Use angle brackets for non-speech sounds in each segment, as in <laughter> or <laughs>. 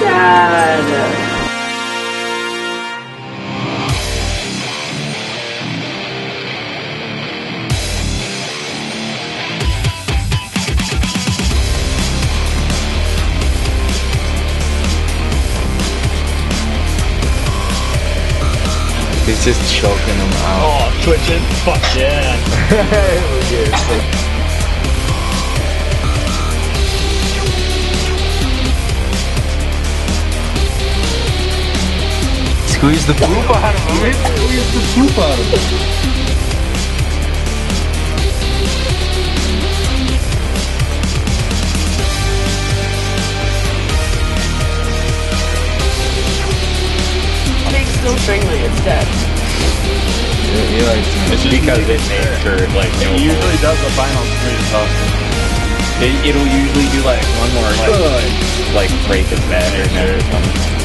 bad. He's just choking them out. Oh, twitching. Fuck yeah. <laughs> Oh, Squeeze the poop out of him. Squeeze the poop out of it. Snake's still strangling, it's dead. He likes me. It's just because it makes her like no It usually does the final scream tough. It, it'll usually do like one more like, like break his back or neck or something.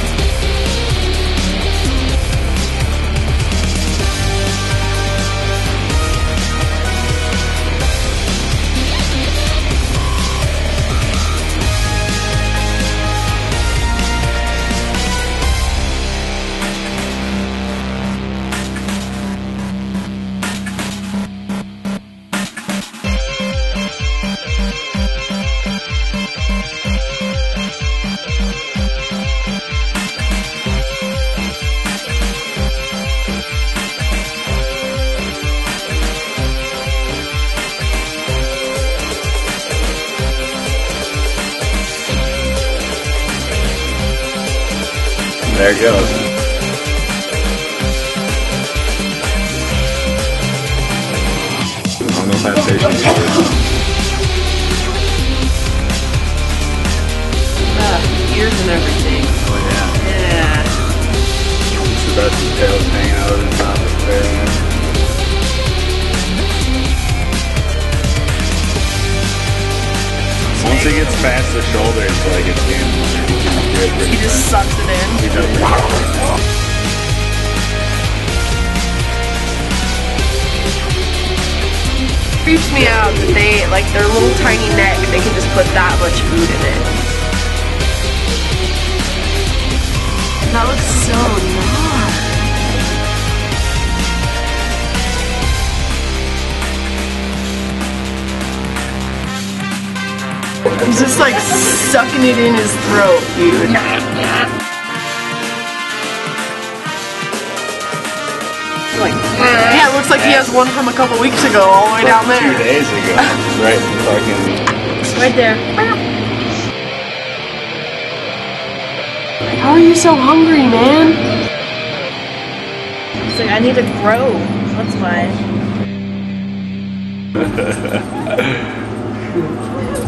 There it goes. I don't know if that fish is Uh, ears and everything. Oh yeah. Yeah. It's the best his tail's hanging out of the top of the bear. Once it gets past the shoulder, it's like it's game. He just sucks it in. Freaks me out that they, like, their little tiny neck, they can just put that much food in it. That looks so nice. He's just like sucking it in his throat, dude. Like, yeah, it looks like he has one from a couple weeks ago, all the way down there. Two there. days ago. <laughs> right in fucking. Right there. How are you so hungry, man? He's like, I need to grow. That's why. <laughs>